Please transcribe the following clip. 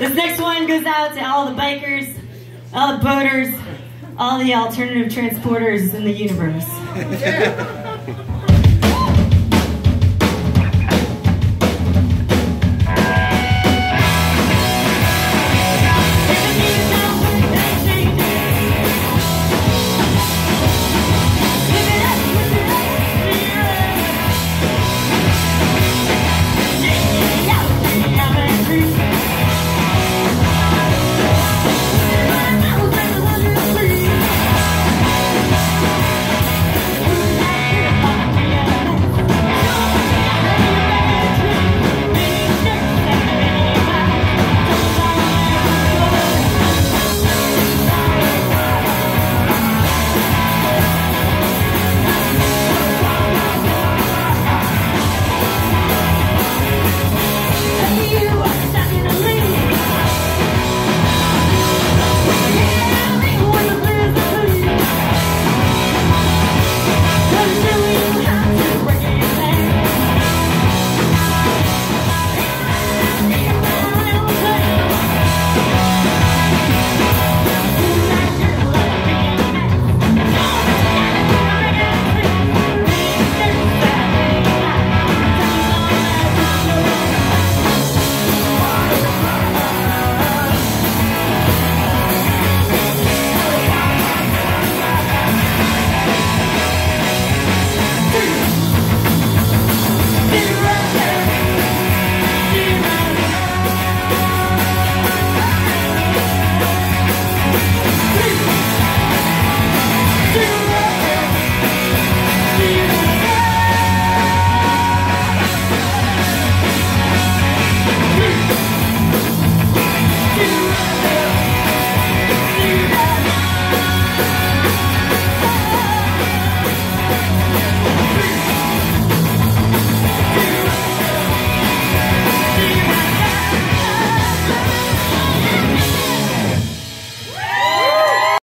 This next one goes out to all the bikers, all the boaters, all the alternative transporters in the universe.